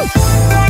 Woo!